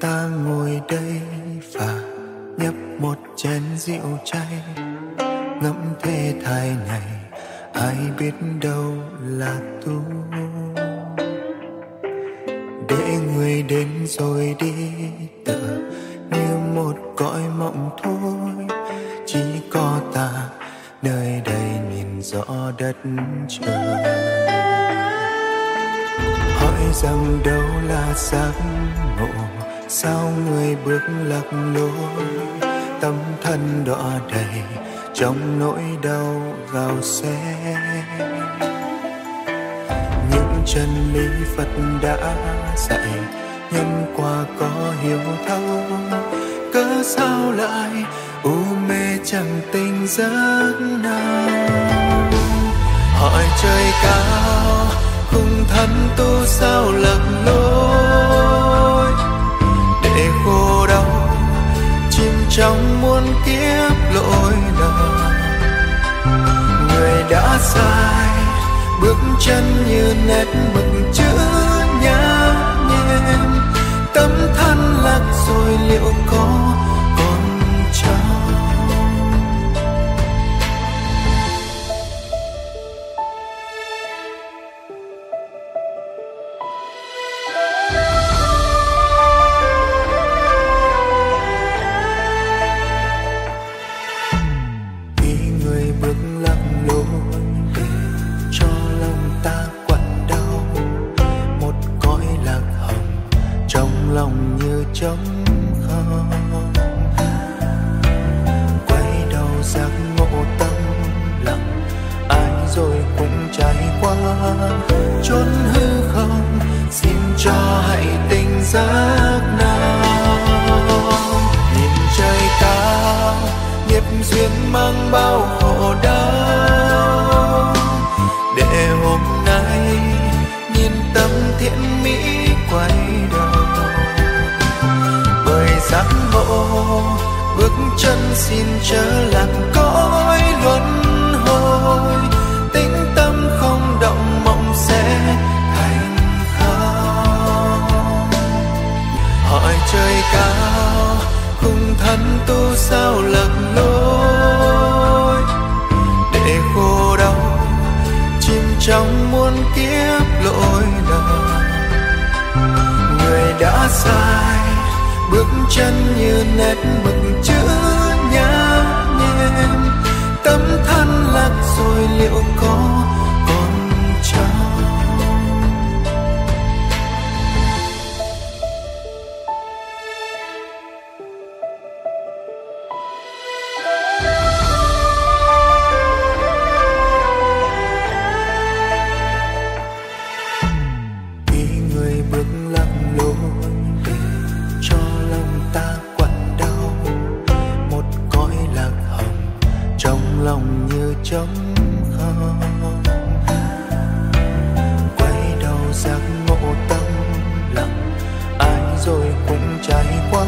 ta ngồi đây và nhấp một chén rượu chay. Ngẫm thế thai này, ai biết đâu là tu. Để người đến rồi đi, tựa như một cõi mộng thôi. Chỉ có ta, nơi đây nhìn rõ đất trời. Hỏi rằng đâu là giấc sao người bước lạc lối? Tâm thân đọa đầy, trong nỗi đau gào xé. Những chân lý phật đã dạy nhân quả có hiểu thấu, cớ sao lại u mê chẳng tình giấc nào? Hỏi trời cao, khung thân tu sao lạc lối? Trong muôn kiếp lỗi lầm. Người đã sai, bước chân như nét mực chữ nhã nhem tâm thân lạc rồi liệu trong lòng như trống không. Quay đầu giác ngộ tâm lặng, ai rồi cũng trải qua. Chốn hư không, xin cho hãy tình giác nào. Nhìn trời cao, nghiệp duyên mang bao xin trở lặng cõi luân hồi. Tĩnh tâm không động, mộng sẽ thành không hỏi trời cao, khung thân tu sao lật lối? Để khô đau, chìm trong muôn kiếp lỗi lầm. Người đã sai, bước chân như nét mực chữ nhã nhem tâm thân lạc rồi liệu có trống không? Quay đầu giác ngộ tâm lặng, ai rồi cũng trải qua.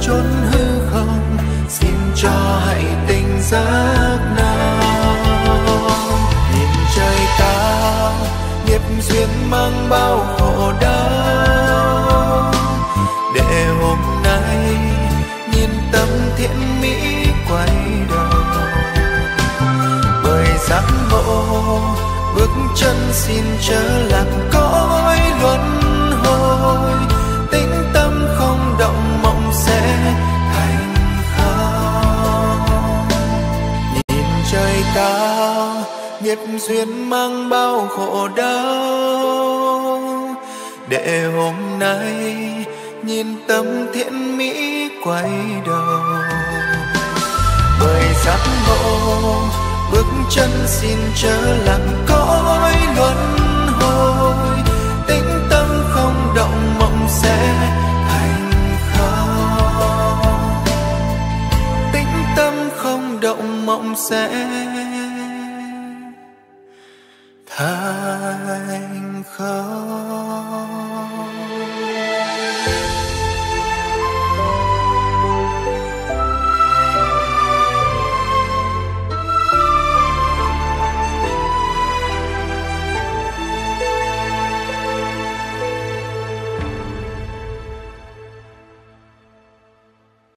Chốn hư không, xin cho hãy tình giác nào. Nhìn trời cao, nghiệp duyên mang bao khổ đau. Để hôm nay, nhìn tâm thiện mỹ quay bước chân xin trở lạc cõi luân hồi. Tĩnh tâm không động, mộng sẽ thành không nhìn trời cao nghiệp duyên mang bao khổ đau. Để hôm nay, nhìn tâm thiện mỹ quay đầu. Bởi giác ngộ chân xin trở làm cõi luân hồi. Tĩnh tâm không động mộng sẽ thành không tĩnh tâm không động mộng sẽ thành